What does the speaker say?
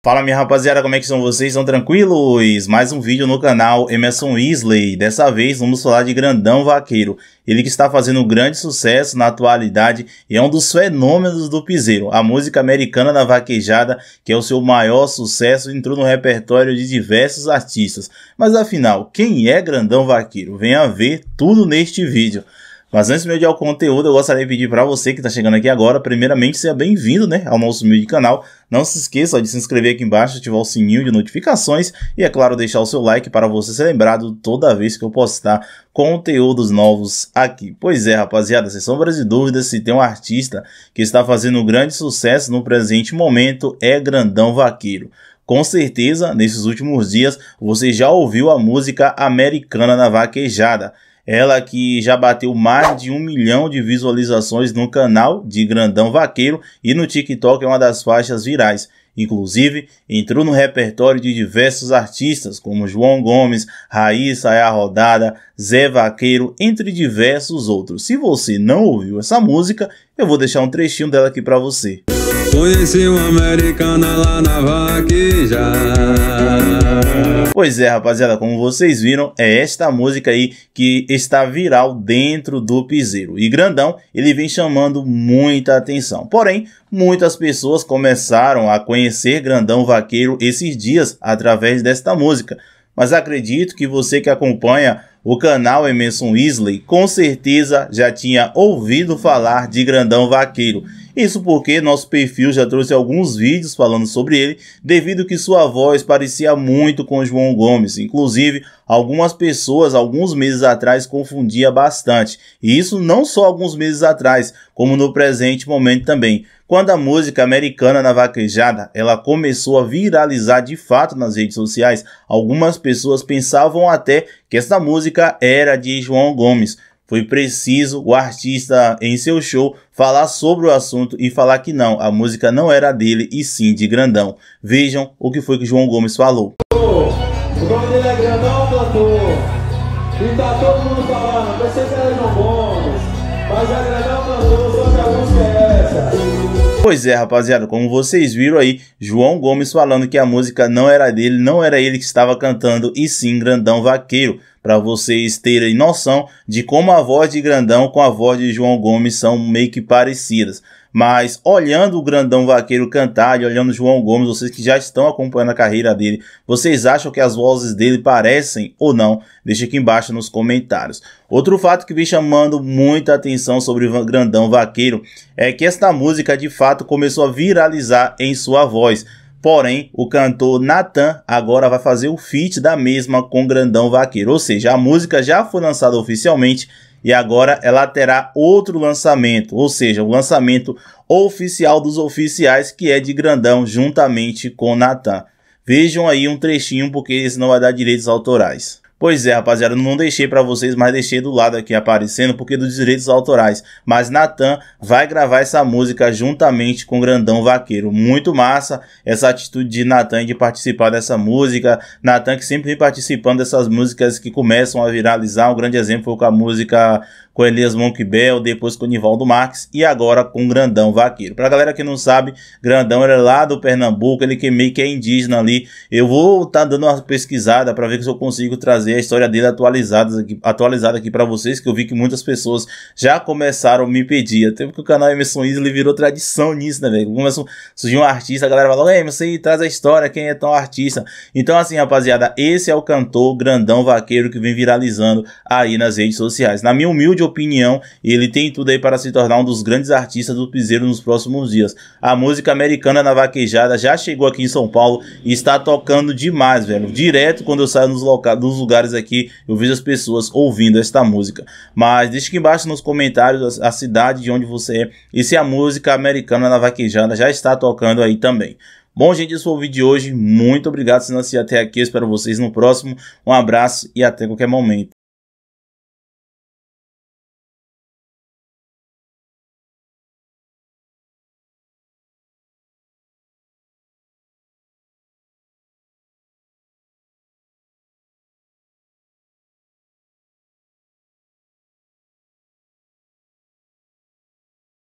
Fala minha rapaziada, como é que são vocês? Estão tranquilos? Mais um vídeo no canal Emerson Weasley. Dessa vez vamos falar de Grandão Vaqueiro. Ele que está fazendo grande sucesso na atualidade e é um dos fenômenos do piseiro. A música americana na vaquejada, que é o seu maior sucesso, entrou no repertório de diversos artistas. Mas afinal, quem é Grandão Vaqueiro? Venha ver tudo neste vídeo. Mas antes de ir ao conteúdo, eu gostaria de pedir para você que está chegando aqui agora, primeiramente, seja bem-vindo né, ao nosso humilde canal. Não se esqueça de se inscrever aqui embaixo, ativar o sininho de notificações e, é claro, deixar o seu like para você ser lembrado toda vez que eu postar conteúdos novos aqui. Pois é, rapaziada, sem sombras de dúvidas, se tem um artista que está fazendo um grande sucesso no presente momento, é Grandão Vaqueiro. Com certeza, nesses últimos dias, você já ouviu a música americana na vaquejada. Ela que já bateu mais de um milhão de visualizações no canal de Grandão Vaqueiro e no TikTok é uma das faixas virais. Inclusive, entrou no repertório de diversos artistas, como João Gomes, Raíssa é a Rodada, Zé Vaqueiro, entre diversos outros. Se você não ouviu essa música, eu vou deixar um trechinho dela aqui para você. Conheci uma americana lá na vaquejada. Pois é, rapaziada, como vocês viram, é esta música aí que está viral dentro do piseiro. E Grandão, ele vem chamando muita atenção. Porém, muitas pessoas começaram a conhecer Grandão Vaqueiro esses dias através desta música. Mas acredito que você que acompanha o canal Emerson Weasley com certeza já tinha ouvido falar de Grandão Vaqueiro isso porque nosso perfil já trouxe alguns vídeos falando sobre ele, devido que sua voz parecia muito com João Gomes. Inclusive, algumas pessoas, alguns meses atrás, confundia bastante. E isso não só alguns meses atrás, como no presente momento também. Quando a música americana na vaquejada ela começou a viralizar de fato nas redes sociais, algumas pessoas pensavam até que essa música era de João Gomes foi preciso o artista em seu show falar sobre o assunto e falar que não, a música não era dele e sim de Grandão. Vejam o que foi que João Gomes falou. O nome dele é Grandão Cantor. E tá todo mundo falando, pensei que era João Gomes, mas é Grandão Cantor, só que a música é essa. Pois é, rapaziada, como vocês viram aí, João Gomes falando que a música não era dele, não era ele que estava cantando, e sim Grandão Vaqueiro para vocês terem noção de como a voz de Grandão com a voz de João Gomes são meio que parecidas. Mas olhando o Grandão Vaqueiro cantar e olhando o João Gomes, vocês que já estão acompanhando a carreira dele, vocês acham que as vozes dele parecem ou não? Deixa aqui embaixo nos comentários. Outro fato que vem chamando muita atenção sobre o Grandão Vaqueiro é que esta música de fato começou a viralizar em sua voz. Porém, o cantor Nathan agora vai fazer o feat da mesma com Grandão Vaqueiro. Ou seja, a música já foi lançada oficialmente e agora ela terá outro lançamento, ou seja, o lançamento oficial dos oficiais que é de Grandão juntamente com Nathan. Vejam aí um trechinho porque esse não vai dar direitos autorais. Pois é, rapaziada, não deixei para vocês, mas deixei do lado aqui aparecendo porque dos direitos autorais. Mas Natan vai gravar essa música juntamente com Grandão Vaqueiro. Muito massa essa atitude de Natan de participar dessa música. Natan que sempre vem participando dessas músicas que começam a viralizar. Um grande exemplo foi com a música com Elias Monquibel, depois com Nivaldo Marques e agora com Grandão Vaqueiro. Pra galera que não sabe, Grandão era lá do Pernambuco, ele que meio que é indígena ali. Eu vou estar tá dando uma pesquisada para ver se eu consigo trazer a história dele atualizada aqui, atualizada aqui para vocês, que eu vi que muitas pessoas já começaram a me pedir. Até porque o canal Emerson Isley virou tradição nisso, né, velho? Começou surgiu um artista, a galera falou, ei, você traz a história, quem é tão artista? Então, assim, rapaziada, esse é o cantor Grandão Vaqueiro que vem viralizando aí nas redes sociais. Na minha humilde opinião, ele tem tudo aí para se tornar um dos grandes artistas do piseiro nos próximos dias. A música americana na vaquejada já chegou aqui em São Paulo e está tocando demais, velho. Direto quando eu saio nos, nos lugares aqui, eu vejo as pessoas ouvindo esta música. Mas deixe aqui embaixo nos comentários a, cidade de onde você é e se a música americana na vaquejada já está tocando aí também. Bom, gente, esse foi o vídeo de hoje. Muito obrigado por assistir até aqui. Espero vocês no próximo. Um abraço e até qualquer momento.